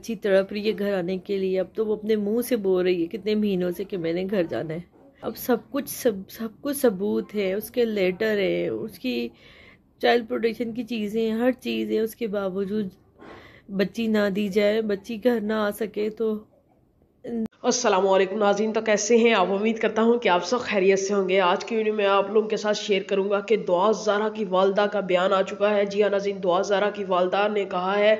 अच्छी तड़प रही है घर आने के लिए। अब तो वो अपने मुँह से बोल रही है कितने महीनों से कि मैंने घर जाना है। अब सब कुछ, सब सब कुछ सबूत है, उसके लेटर है, उसकी चाइल्ड प्रोटेक्शन की चीज़ें हर चीज़ है, उसके बावजूद बच्ची ना दी जाए, बच्ची घर ना आ सके तो। असलम नाजीन तो कैसे हैं आप? उम्मीद करता हूँ कि आप सब खैरियत से होंगे। आज की वीडियो में आप लोगों के साथ शेयर करूँगा कि दुआ ज़ारा की वालदा का बयान आ चुका है। जी हाँ नाजीन दुआ ज़ारा की वालदा ने कहा है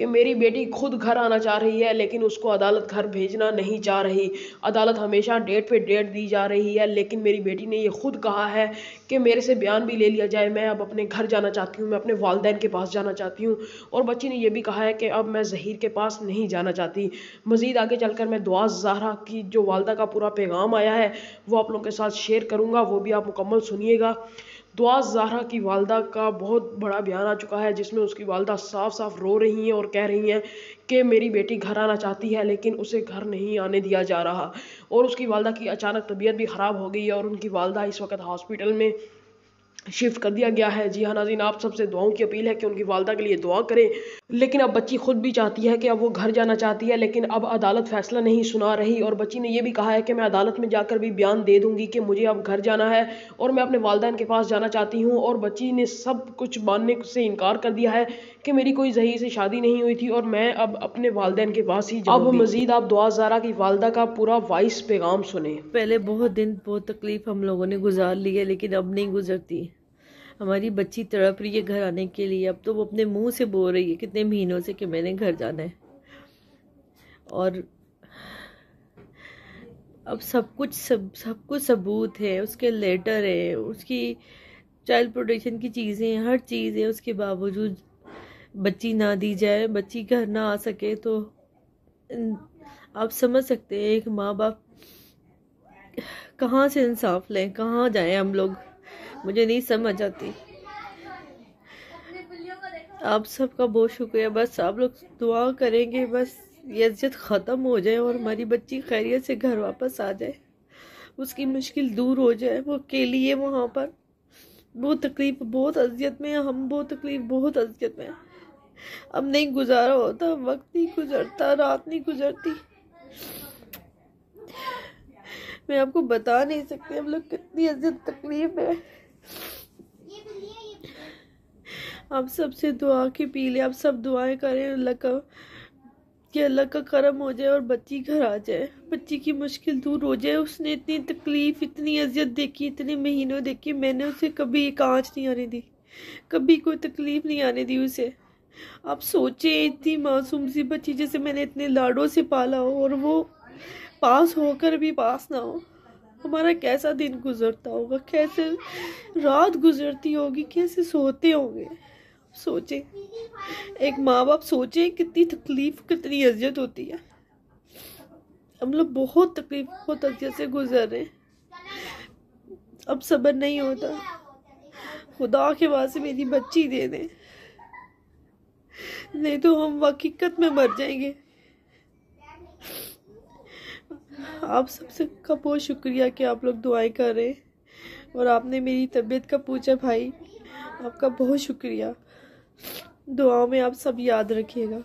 कि मेरी बेटी खुद घर आना चाह रही है, लेकिन उसको अदालत घर भेजना नहीं चाह रही। अदालत हमेशा डेट पे डेट दी जा रही है, लेकिन मेरी बेटी ने ये खुद कहा है कि मेरे से बयान भी ले लिया जाए। मैं अब अपने घर जाना चाहती हूँ, मैं अपने वालदेन के पास जाना चाहती हूँ। और बच्ची ने यह भी कहा है कि अब मैं जहीर के पास नहीं जाना चाहती। मज़ीद आगे चलकर मैं दुआ ज़ाहरा की जो वालदा का पूरा पैगाम आया है, वो आप लोगों के साथ शेयर करूँगा, वो भी आप मुकम्मल सुनिएगा। दुआ जहरा की वालदा का बहुत बड़ा बयान आ चुका है, जिसमें उसकी वालदा साफ़ साफ़ रो रही हैं और कह रही हैं कि मेरी बेटी घर आना चाहती है, लेकिन उसे घर नहीं आने दिया जा रहा। और उसकी वालदा की अचानक तबीयत भी ख़राब हो गई है और उनकी वालदा इस वक्त हॉस्पिटल में शिफ्ट कर दिया गया है। जी हाँ नाजीन आप सबसे दुआओं की अपील है कि उनकी वालदा के लिए दुआ करें। लेकिन अब बच्ची खुद भी चाहती है कि अब वो घर जाना चाहती है लेकिन अब अदालत फैसला नहीं सुना रही। और बच्ची ने यह भी कहा है कि मैं अदालत में जाकर भी बयान दे दूँगी कि मुझे अब घर जाना है और मैं अपने वालदेन के पास जाना चाहती हूँ। और बच्ची ने सब कुछ मानने से इनकार कर दिया है कि मेरी कोई जही से शादी नहीं हुई थी और मैं अब अपने वालदेन के पास ही अब मजीद आप दुआ ज़ारा की वालदा का पूरा वॉइस पैगाम सुने। पहले बहुत दिन बहुत तकलीफ़ हम लोगों ने गुजार ली है लेकिन अब नहीं गुजरती। हमारी बच्ची तड़प रही है घर आने के लिए। अब तो वो अपने मुँह से बोल रही है कितने महीनों से कि मैंने घर जाना है। और अब सब कुछ सब सब कुछ सबूत है, उसके लेटर है, उसकी चाइल्ड प्रोटेक्शन की चीज़ें, हर चीज़ है, उसके बावजूद बच्ची ना दी जाए, बच्ची घर ना आ सके तो आप समझ सकते हैं एक माँ बाप कहाँ से इंसाफ लें, कहाँ जाएँ हम लोग? मुझे नहीं समझ आती। आप सबका बहुत शुक्रिया, बस आप लोग दुआ करेंगे, बस ये इज़्ज़त ख़त्म हो जाए और हमारी बच्ची खैरियत से घर वापस आ जाए। उसकी मुश्किल दूर हो जाए, वो अकेली है वहाँ पर। बहुत तकलीफ़, बहुत अजियत में हम बहुत तकलीफ़, बहुत अजियत में अब नहीं गुजारा होता, वक्त नहीं गुजरता, रात नहीं गुजरती। मैं आपको बता नहीं सकती हम लोग कितनी अजियत तकलीफ़ है। आप सबसे दुआ की पीले आप सब दुआएँ करें, अल्लाह का कि अल्लाह का करम हो जाए और बच्ची घर आ जाए। बच्ची की मुश्किल दूर हो जाए। उसने इतनी तकलीफ़, इतनी अजियत देखी, इतने महीनों देखी, मैंने उसे कभी एक आँच नहीं आने दी। कभी कोई तकलीफ़ नहीं आने दी उसे। आप सोचें, इतनी मासूम सी बच्ची जैसे मैंने इतने लाडों से पाला हो और वो पास होकर भी पास ना हो, हमारा कैसा दिन गुजरता होगा? कैसे रात गुजरती होगी? कैसे सोते होंगे? सोचे। एक माँ बाप सोचे कितनी तकलीफ़, कितनी अजियत होती है। हम लोग बहुत तकलीफ़, बहुत अजियत से गुजर रहे अब सबर नहीं होता। खुदा के से मेरी बच्ची दे दें। नहीं तो हम हकीकत में मर जाएँगे। आप सबसे का बहुत शुक्रिया कि आप लोग दुआएँ कर रहे और आपने मेरी तबीयत का पूछा भाई, आपका बहुत शुक्रिया। दुआओं में आप सब याद रखिएगा।